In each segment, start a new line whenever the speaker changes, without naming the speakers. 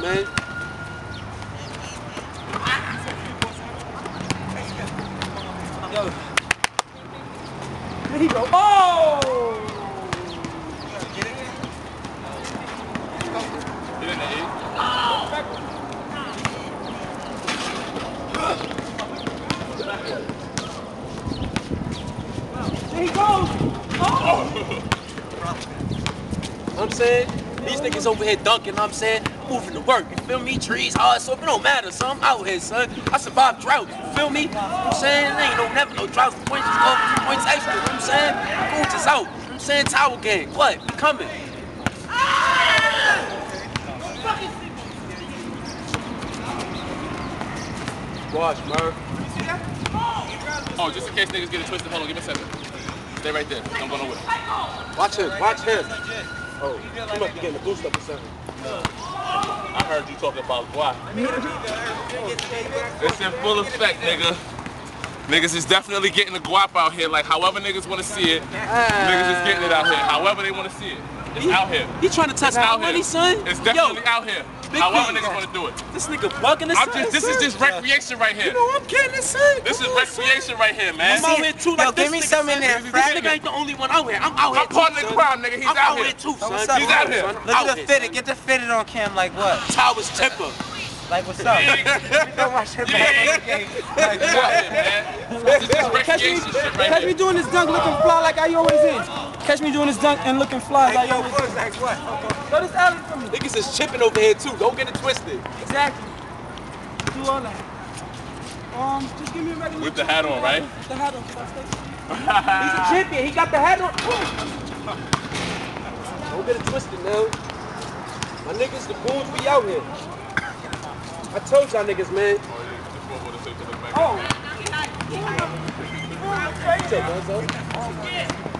man.
Yo. There he go. Oh! There he goes. Oh!
I'm saying? These niggas over here dunking, I'm saying? Moving to work, you feel me? Trees hard, so it don't matter, son. I'm out here, son. I survived droughts, you feel me? You know I'm saying? There ain't no never no droughts, points is up, points extra, you know what I'm saying? Goons is out, you know what I'm saying? Towaz gang, what? We coming. Watch, Murph.
Oh, just in case niggas get it twisted, hold on, give me a second. Stay right there. Don't go nowhere.
Watch him, watch him. Oh, he must be getting a boost up or something.
I heard you talking about guap. It's in full effect, nigga. Niggas is definitely getting the guap out here. Like, however niggas want to see it, niggas is getting it out here. However they want to see it. It's out here.
He trying to touch
It's out
money,
here.
son?
It's definitely
Yo,
out here.
Big
However
P.
niggas want to do it.
this nigga bugging us.
I'm just, this is just recreation right here.
You know I'm getting this, son.
This is
Come on, son.
recreation right here, man.
I'm out here too.
Yo,
Like
give
this
me
nigga,
some in
son.
there,
This nigga ain't the only one out here. I'm out here
I'm part of
too,
the crowd, nigga. He's out
out
here.
here too, son.
what's up,
He's out here.
Look at the fitted. Get the fitted on cam like what?
Towers temper.
Like what's up? Don't watch that back. Like
He's out here, man. This is
Catch me,
recreation right
catch me
here.
doing this dunk looking fly like I always is. Catch me doing this dunk and looking fly Hey, like I always.
Like what?
Throw this alley for me.
Niggas is chipping over here too. Don't get it twisted.
Exactly. Do all that. Um, just give me a regular.
With the hat on, right?
With The hat on, 'cause I stay-
He's a champion. He got the hat on. Don't get it twisted, now. My niggas, the goons, we out here. I told y'all niggas, man.
Oh,
What's up,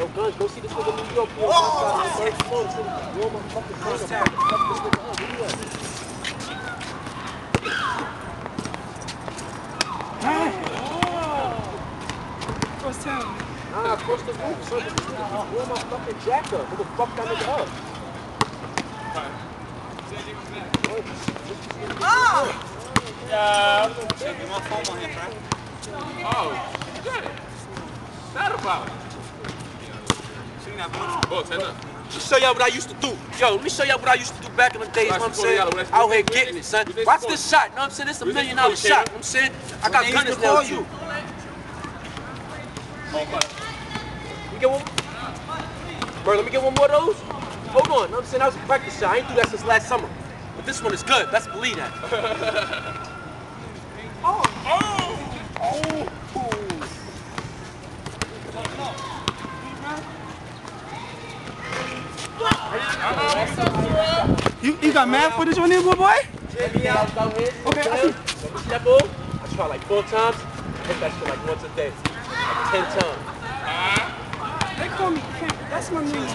Yo,
Guns, go see this nigga New York. Boy, outside of the first floor. This nigga- Yo, my fucking phone. I'm about to fuck this nigga up. Where you at?
Cross town.
Nah, across the roof, son. This nigga just blew my fucking jack up. Nigga, fuck that nigga up.
Oh, shit. That about it. Oh, turn up.
Let me show y'all what I used to do. Yo, let me show y'all what I used to do back in the days, you know what I'm saying?
go, let's go.
Out here getting it, son. Watch this shot, you know what I'm saying? This is a million dollar shot, you know what I'm saying? I got gunners now too.
you.
We get one? Bro, let me get one more of those. Hold on, you know what I'm saying? That was a practice shot. I ain't do that since last summer. But this one is good. Let's believe that. Oh, oh, oh.
You, you got mad footage on there, boy? boy?
Okay, I see. Step over. I try like four times. I hit that shit like once a day. Like ten times.
They call me Camp. That's my name.